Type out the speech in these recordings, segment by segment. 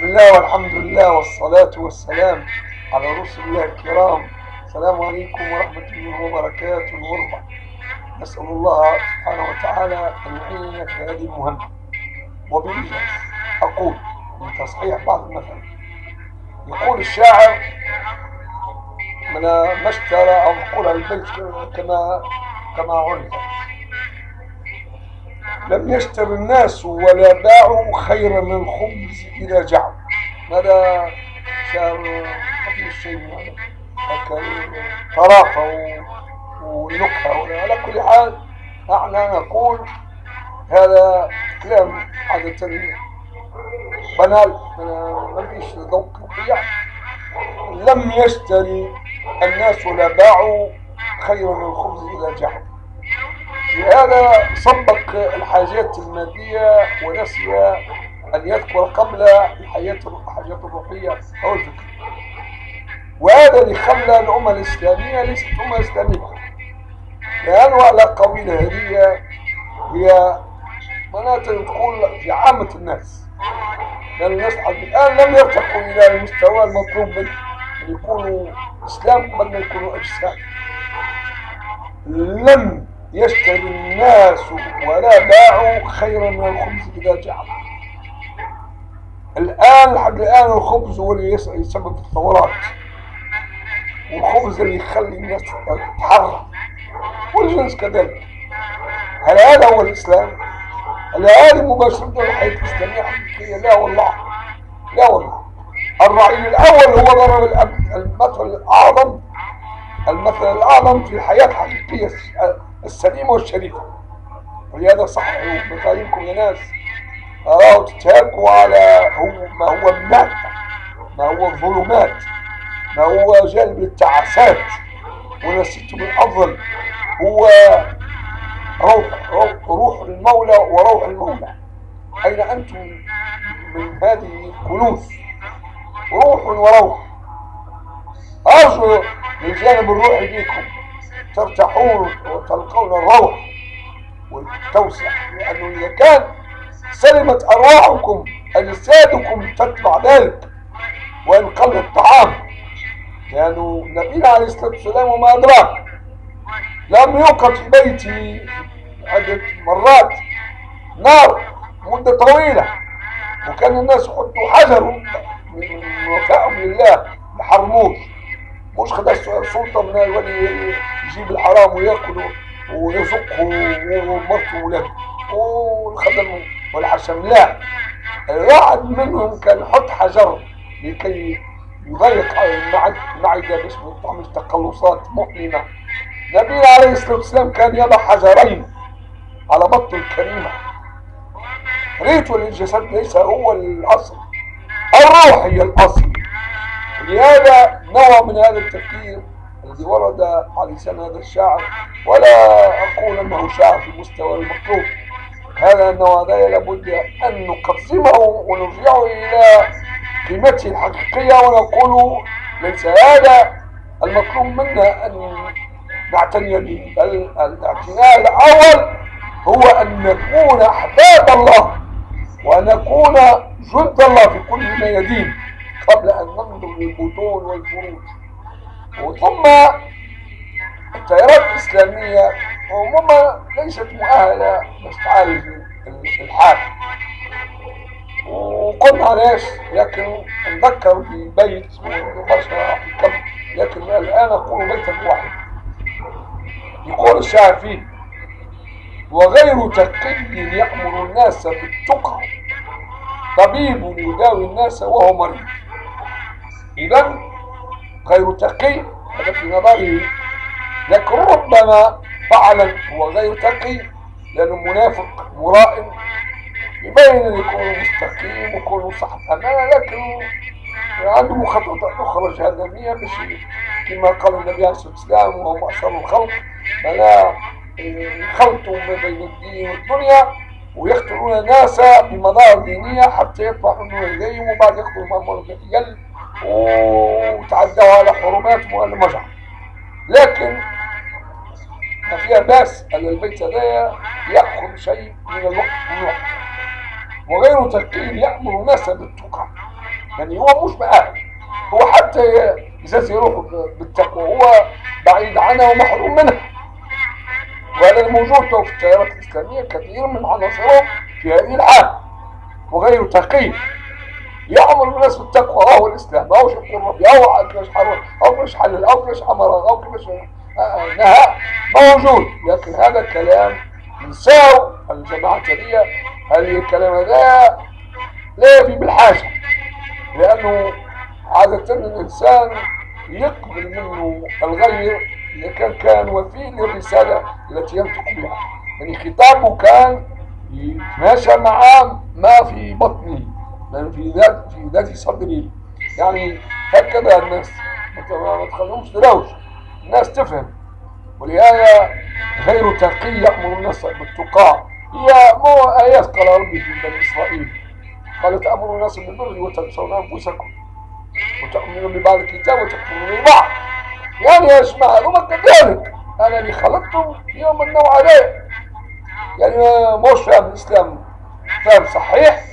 بسم الله والحمد لله والصلاة والسلام على رسل الله الكرام. السلام عليكم ورحمة الله وبركاته. الغربة. نسأل الله سبحانه وتعالى أن يعيننا في هذه المهمة. وبالإجازة أقول من تصحيح بعض المثل. يقول الشاعر من ما اشترى أو مقولة البيت كما كما عرفت لم يشتر الناس ولا باعوا خيرا من الخبز إذا جعوا هذا شعر ما فيه شيء طرافة ونكهة على كل حال إحنا نقول هذا كلام عادة بنال. ما فيش ذوق لم يشتري الناس ولا باعوا خيرا من الخبز إذا جعوا لهذا سبق الحاجات المادية ونسي أن يذكر قبل الحياة الحاجات الروحية أو الفكر وهذا اللي خلى الأمة الإسلامية ليست أمة إسلامية. لأنه على قويلة هذه هي مناطق تقول في عامة الناس. لأن الناس الآن لم يرتقوا إلى المستوى المطلوب من أن يكونوا إسلام بل ما يكونوا أجسام لم يشتري الناس ولا باعوا خيرا من الخبز إذا جعل الآن لحد الآن الخبز هو اللي يسبب الثورات. والخبز اللي يخلي الناس تتحرك والجنس كذلك. هل هذا هو الإسلام؟ هل هذه مباشرة الحياة الإسلامية حقيقية؟ لا والله. لا والله. الرعيل الأول هو ضرب المثل الأعظم المثل الأعظم في الحياة الحقيقية السليمة والشريفة. ولهذا صححوا مفاهيمكم يا ناس أراه تتهاكوا على هو ما هو المادة ما هو الظلمات ما هو جانب التعاسات ونسيتم الأفضل هو روح, روح, روح المولى وروح المولى. أين أنتم من هذه الكنوز؟ روح وروح. أرجو للجانب الروحي فيكم ترتاحون وتلقون الروح والتوسع لأنه إذا كان سلمت أرواحكم أجسادكم تتبع ذلك وإن قل الطعام. لأنه نبينا عليه الصلاة والسلام وما أدراك. لم يوقد في بيتي عدة مرات نار مدة طويلة وكان الناس يحطوا حجر من وفائهم لله يحرموش مش خد السلطة من الولي يجيب الحرام وياكله ويزقه ومرته وولاده والخدم والحشم لا. الواحد منهم كان يحط حجر لكي يضيق المعدة باش ما تعمل تقلصات مؤلمة. نبينا عليه الصلاة والسلام كان يضع حجرين على بطن الكريمة. ريت للجسد ليس هو الأصل الروح هي الأصل. ولهذا نوع من هذا التفكير الذي ورد على لسان هذا الشاعر ولا أقول أنه شاعر في المستوى المطلوب. هذا النوع هذا لابد أن نقسمه ونرجعه إلى قيمته الحقيقية ونقول ليس هذا المطلوب منا أن نعتني به بل الاعتناء الأول هو أن نكون أحباب الله وأن نكون جند الله في كل ميادين قبل أن ننظر للبطون والفروج وثم التيارات الإسلامية عموما ليست مؤهلة باش تعالج الحال وقلنا علاش لكن نذكر في بيت كم لكن الآن أقول بيتا واحد. يقول الشاعر فيه وغير تقي يأمر الناس بالتقى. طبيب يداوي الناس وهو مريض. إذا غير تقي هذا في نظره لكن ربما فعلا هو غير تقي لأنه منافق مرائم يبين أن يكون مستقيم ويكون صاحب أمانة لكن عنده مخططات أخرى جهنمية مش كما قال النبي عليه الصلاة والسلام وهم أشر الخلق. فلا يخلطوا ما بين الدين والدنيا ويقتلون الناس بمظاهر دينية حتى يطلعوا إليهم وبعد يقتلوا مأمور القتل وتعدوا على حرماتهم وعلى مجع لكن ما فيها بأس أن البيت هذا يأخذ شيء من الوقت من وغير تقي يأمر الناس بالتقى. يعني هو مش مؤهل هو حتى إذا يروح بالتقوى هو بعيد عنها ومحروم منها وهذا الموجود في التيارات الإسلامية كثير من عناصرهم في هذه الحالة وغير تقي يأمر الناس بالتقوى. أو الإسلام أو شق الربي أو كيفاش حرام أو كيفاش حلل أو كيفاش أمر أو كيفاش نهى موجود. لكن هذا كلام نساو الجماعة التالية هذه الكلام هذا لا يفي بالحاجة. لأنه عادة الإنسان يقبل منه الغير إذا كان كان وفي للرسالة التي ينطق بها. يعني خطابه كان يتماشى مع ما في بطنه في ذات في ذات صدره. يعني هكذا الناس ما تخلوهمش تروش الناس تفهم. ولهذا غير تقي يأمر الناس بالتقى. هي مو آيات قال ربي في بني إسرائيل. قال تأمر الناس بالبر وتنسون أنفسكم. وتؤمنون ببعض الكتاب وتكفرون ببعض. يعني يا جماعة هذوما كذلك. أنا اللي خلقتم يوم النوع عليه. يعني مش فاهم الإسلام. فهم صحيح؟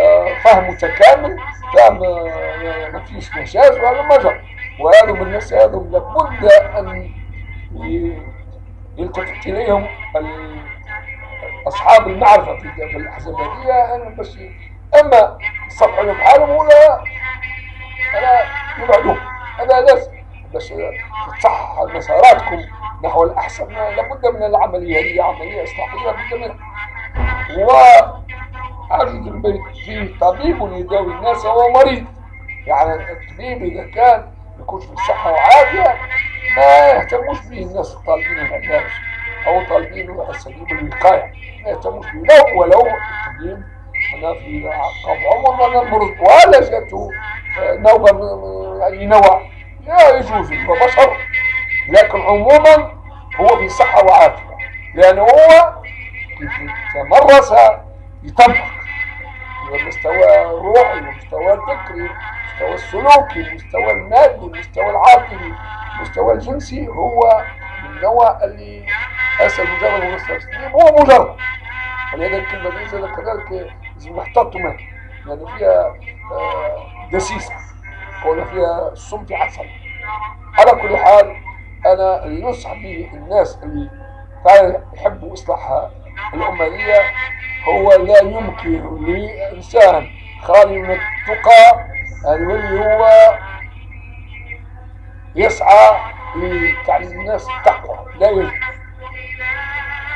آه، فهم متكامل. فهم آه، ما فيش مشاز وهذا مجر وهذا من الناس هذا لابد أن يلتفت إليهم أصحاب المعرفة في الحزبانية أن بس إما يصفحوا بحالهم ولا أنا يبعدوه هذا لازم بس تصحح مساراتكم نحو الأحسن. لابد من العملية هي عملية إصلاحية. لابد منها. وعجز البيت فيه طبيب يداوي الناس وهو مريض. يعني الطبيب إذا كان يكون في الصحة وعافية ما يهتموش به الناس الطالبين العلاج أو طالبين أساليب الوقاية. ما يهتموش به لو ولو الطبيب أنا في عمر من المرض ولا جاته نوبة من أي نوع لا يجوز هو بشر لكن عموما هو في صحة وعافية. لأنه هو تمرس يطبق المستوى الروحي والمستوى الفكري المستوى السلوكي المستوى المادي المستوى العاطفي المستوى الجنسي هو من النوع اللي أسأل مجرد ونستسلم هو مجرد. ولهذا الكلمة دي كذلك لازم نحتاط منها. لأن فيها آه، دسيسة. ولا فيها السم في عسل. على كل حال أنا اللي ننصح به الناس اللي فعلا يحبوا إصلاح الأمة هو لا يمكن لإنسان خالي من التقى واللي هو يسعى لتعليم الناس التقوى. لا يجب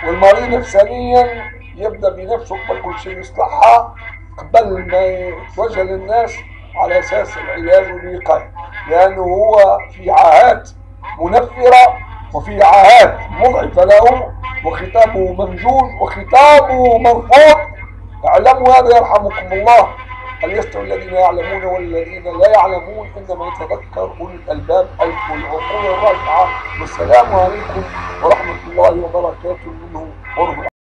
والمريض نفسانيا يبدأ بنفسه قبل كل شيء يصلحها قبل ما يتوجه للناس على أساس العلاج والوقاية لأنه هو في عاهات منفرة وفي عاهات مضعفة له. وختامه ممجوج وختامه مرفوض اعلموا هذا يرحمكم الله. هل يستوي الذين يعلمون والذين لا يعلمون؟ إنما يتذكر أولي الألباب اي العقول الراجعه والسلام عليكم ورحمة الله وبركاته. منه ورحمه